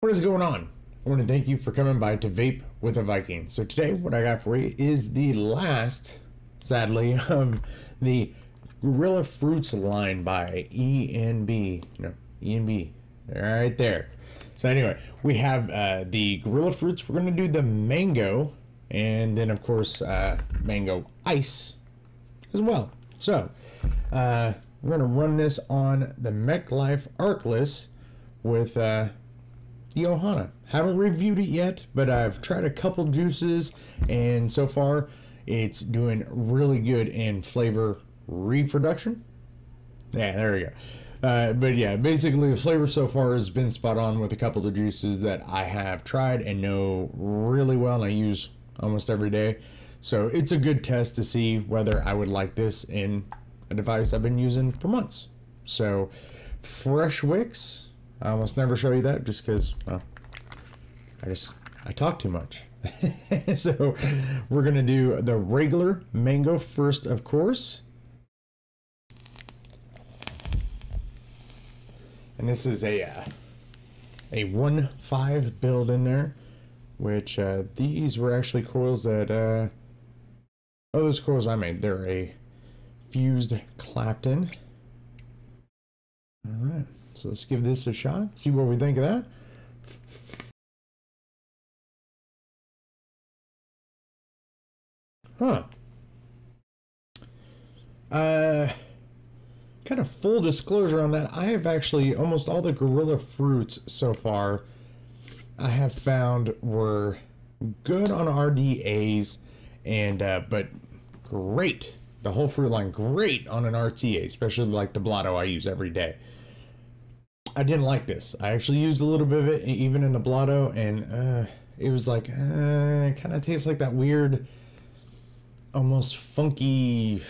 What is going on? I want to thank you for coming by to Vape with a Viking. So today, what I got for you is the last, sadly, of the Gorilla Fruits line by ENB. No, ENB. Right there. So anyway, we have uh, the Gorilla Fruits. We're going to do the mango, and then of course uh, mango ice as well. So uh, we're going to run this on the Mechlyfe Arcless with uh, the Ohana. Haven't reviewed it yet, but I've tried a couple juices, and so far it's doing really good in flavor reproduction. Yeah, there we go. Uh, but yeah, basically the flavor so far has been spot on with a couple of juices that I have tried and know really well, and I use almost every day. So it's a good test to see whether I would like this in a device I've been using for months. So fresh wicks, I almost never show you that just because, well, I just, I talk too much. so we're going to do the regular mango first, of course. And this is a, uh, a 1.5 build in there, which uh, these were actually coils that, uh, oh, those coils I made. They're a fused Clapton. All right. So let's give this a shot, see what we think of that. Huh. Uh, kind of full disclosure on that, I have actually almost all the Gorilla fruits so far I have found were good on RDAs and uh, but great the whole fruit line great on an RTA, especially like the Blotto I use every day. I didn't like this. I actually used a little bit of it even in the blotto, and uh, it was like, uh, kind of tastes like that weird, almost funky,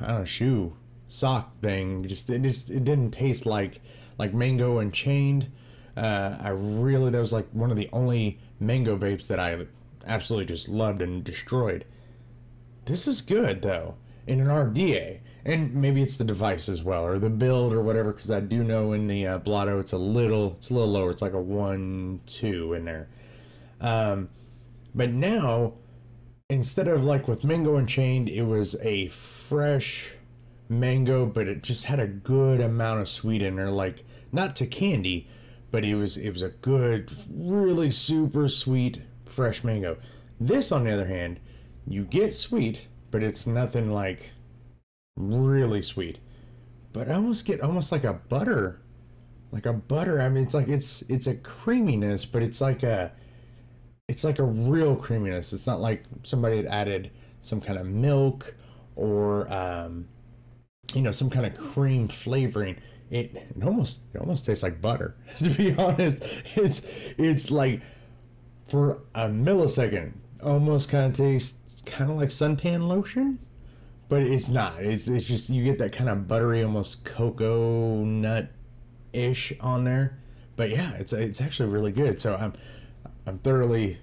I don't know, shoe sock thing. Just it just it didn't taste like like mango Unchained. Uh, I really that was like one of the only mango vapes that I absolutely just loved and destroyed. This is good though in an RDA and maybe it's the device as well or the build or whatever because i do know in the uh, blotto it's a little it's a little lower. It's like a one two in there. Um, but now instead of like with mango Unchained it was a fresh mango but it just had a good amount of sweet in there. Like not to candy but it was it was a good really super sweet fresh mango. This on the other hand you get sweet but it's nothing like really sweet. But I almost get almost like a butter, like a butter. I mean, it's like it's it's a creaminess, but it's like a it's like a real creaminess. It's not like somebody had added some kind of milk or um, you know some kind of cream flavoring. It, it almost it almost tastes like butter. To be honest, it's it's like for a millisecond, almost kind of tastes kind of like suntan lotion but it's not. It's it's just you get that kind of buttery, almost cocoa nut ish on there. But yeah, it's it's actually really good. So I'm I'm thoroughly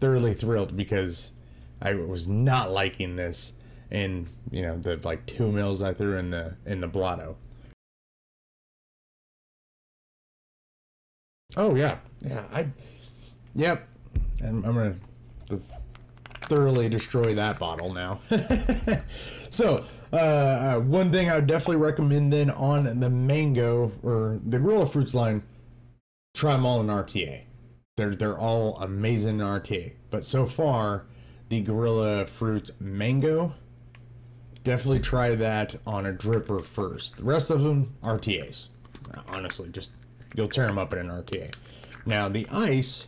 thoroughly thrilled because I was not liking this in you know the like two mils I threw in the in the blotto. Oh yeah, yeah. I yep. And I'm gonna thoroughly destroy that bottle now. so, uh, uh, one thing I would definitely recommend then on the mango or the Gorilla Fruits line, try them all in RTA. They're they're all amazing in RTA. But so far, the Gorilla Fruits mango, definitely try that on a dripper first. The rest of them RTAs. Honestly, just you'll tear them up in an RTA. Now the ice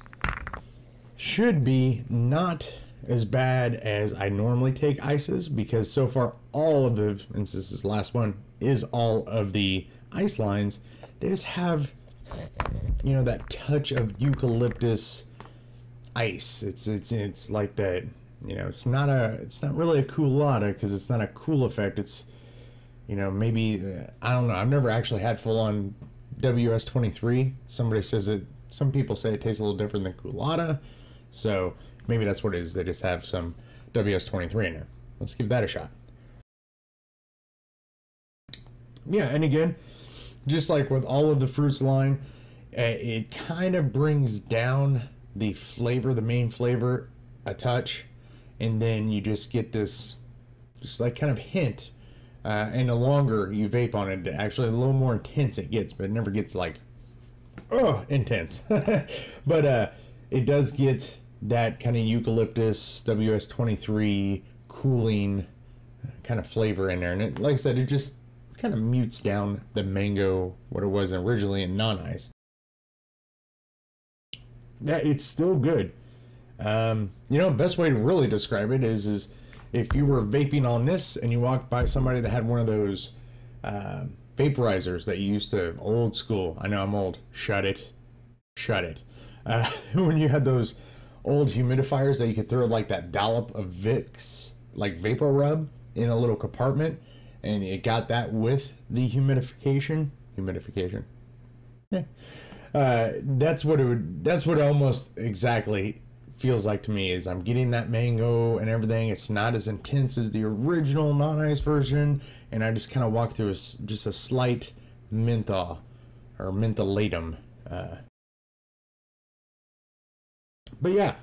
should be not as bad as I normally take ices because so far all of the, and this is last one, is all of the ice lines, they just have, you know, that touch of eucalyptus ice. It's, it's, it's like that, you know, it's not a, it's not really a koolada because it's not a cool effect. It's, you know, maybe, uh, I don't know. I've never actually had full on WS23. Somebody says that, some people say it tastes a little different than koolada. So, Maybe that's what it is. They just have some WS23 in there. Let's give that a shot. Yeah, and again, just like with all of the fruits line, uh, it kind of brings down the flavor, the main flavor, a touch, and then you just get this, just like kind of hint. Uh, and the longer you vape on it, actually a little more intense it gets, but it never gets like, oh, intense. but uh, it does get that kind of eucalyptus WS23 cooling kind of flavor in there. And it, like I said, it just kind of mutes down the mango, what it was originally in non ice. Yeah, it's still good. Um, you know, best way to really describe it is is if you were vaping on this and you walked by somebody that had one of those uh, vaporizers that you used to old school. I know I'm old. Shut it, shut it. Uh, when you had those old humidifiers that you could throw like that dollop of Vicks, like vapor rub, in a little compartment, and it got that with the humidification. Humidification. Yeah. Uh, that's what it would. That's what almost exactly feels like to me is I'm getting that mango and everything. It's not as intense as the original non-ice version, and I just kind of walk through a, just a slight menthol or mentholatum. Uh, but yeah,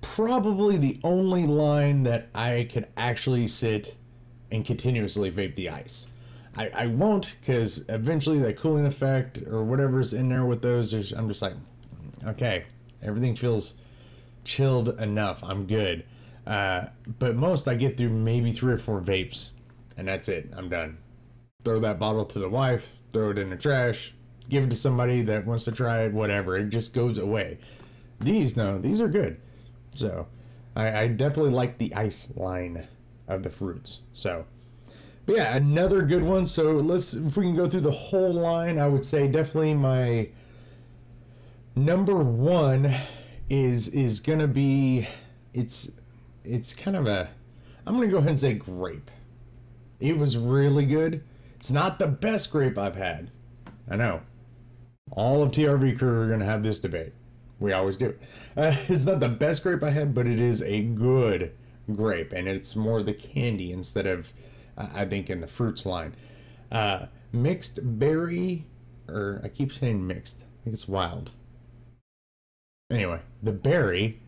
probably the only line that I could actually sit and continuously vape the ice. I, I won't because eventually that cooling effect or whatever's in there with those, I'm just like, okay, everything feels chilled enough. I'm good. Uh, but most I get through maybe three or four vapes, and that's it. I'm done. Throw that bottle to the wife, throw it in the trash, give it to somebody that wants to try it, whatever. It just goes away. These, no, these are good. So I, I definitely like the ice line of the fruits. So, but yeah, another good one. So let's, if we can go through the whole line, I would say definitely my number one is is gonna be it's it's kind of a I'm gonna go ahead and say grape. It was really good. It's not the best grape I've had. I know. All of TRV crew are gonna have this debate. We always do. Uh, it's not the best grape I had, but it is a good grape, and it's more the candy instead of, uh, I think, in the fruits line. Uh, mixed berry, or I keep saying mixed. I think it's wild. Anyway, the berry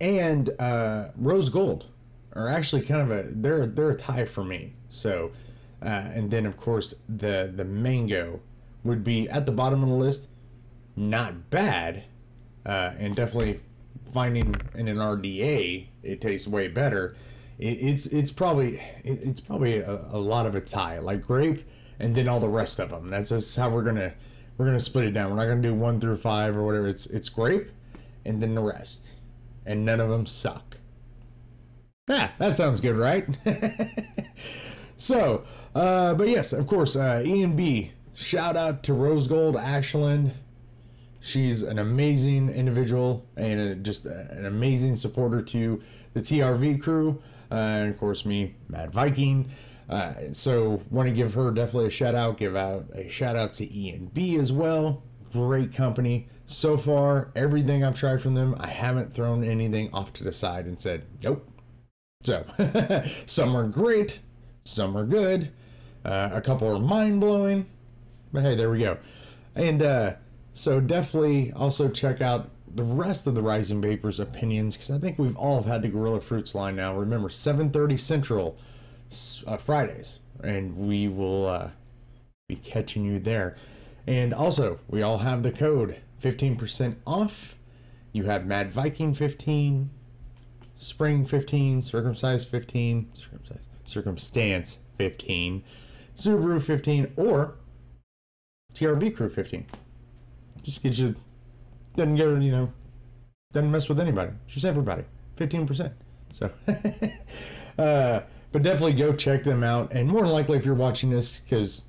and uh, rose gold are actually kind of a they're they're a tie for me. So, uh, and then of course the the mango would be at the bottom of the list. Not bad, uh, and definitely finding in an RDA it tastes way better. It, it's it's probably it, it's probably a, a lot of a tie like grape and then all the rest of them. That's just how we're gonna we're gonna split it down. We're not gonna do one through five or whatever. It's it's grape, and then the rest, and none of them suck. Ah, that sounds good, right? so, uh, but yes, of course, uh, E and B. Shout out to Rose Gold Ashland. She's an amazing individual and a, just a, an amazing supporter to the TRV crew, uh, and of course me, Mad Viking. Uh, so want to give her definitely a shout out. Give out a shout out to E and B as well. Great company so far. Everything I've tried from them, I haven't thrown anything off to the side and said nope. So some are great, some are good, uh, a couple are mind blowing, but hey, there we go. And uh, so definitely also check out the rest of the Rising Vapers opinions because I think we've all had the Gorilla Fruits line now. Remember, 7:30 Central uh, Fridays, and we will uh, be catching you there. And also, we all have the code 15% off. You have Mad Viking 15, Spring 15, Circumcised 15, Circumcised, Circumstance 15, Subaru 15, or TRV Crew 15. Just get you, doesn't go, you know, doesn't mess with anybody. Just everybody. 15%. So, uh, but definitely go check them out. And more than likely, if you're watching this, because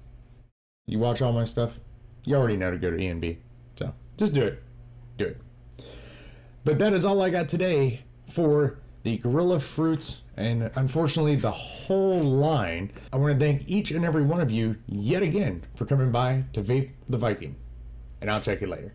you watch all my stuff, you already know to go to ENB. So just do it. Do it. But that is all I got today for the Gorilla Fruits and unfortunately the whole line. I want to thank each and every one of you yet again for coming by to Vape the Viking. And I'll check you later.